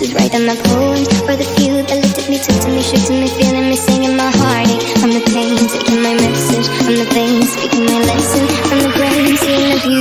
is right, I'm not For the few that looked at me, took to me, shook to me, feeling me, singing my heartache I'm the pain, taking my message I'm the pain, speaking my lesson. I'm the brain, seeing the beauty